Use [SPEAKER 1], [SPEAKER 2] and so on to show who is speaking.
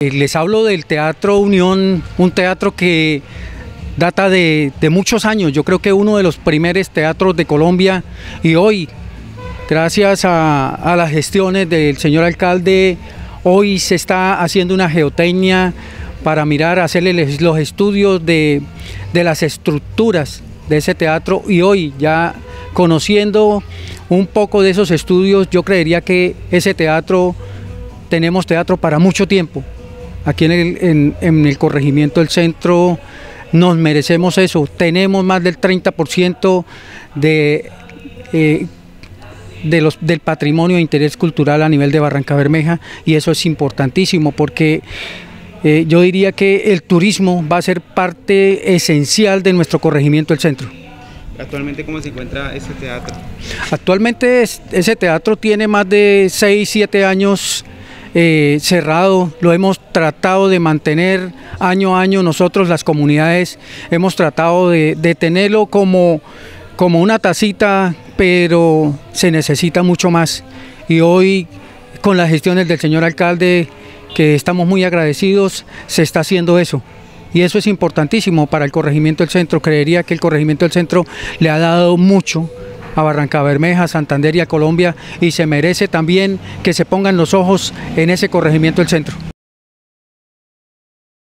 [SPEAKER 1] Eh, les hablo del Teatro Unión, un teatro que data de, muchos años, yo creo que uno de los primeros teatros de Colombia y hoy, gracias a, las gestiones del señor alcalde, hoy se está haciendo una geotecnia para mirar, hacerle los estudios de, de las estructuras de ese teatro y hoy ya conociendo un poco de esos estudios, yo creería que ese teatro, tenemos teatro para mucho tiempo Aquí en el, en, el corregimiento del centro nos merecemos eso. Tenemos más del 30% de, eh, de los, del patrimonio de interés cultural a nivel de Barranca Bermeja y eso es importantísimo porque eh, yo diría que el turismo va a ser parte esencial de nuestro corregimiento del centro.
[SPEAKER 2] ¿Actualmente cómo se encuentra ese teatro?
[SPEAKER 1] Actualmente ese teatro tiene más de 6, 7 años eh, cerrado, lo hemos tratado de mantener año a año, nosotros las comunidades hemos tratado de, tenerlo como, como una tacita, pero se necesita mucho más. Y hoy con las gestiones del señor alcalde, que estamos muy agradecidos, se está haciendo eso. Y eso es importantísimo para el corregimiento del centro. Creería que el corregimiento del centro le ha dado mucho a Barranca Bermeja, Santander y a Colombia y se merece también que se pongan los ojos en ese corregimiento del centro.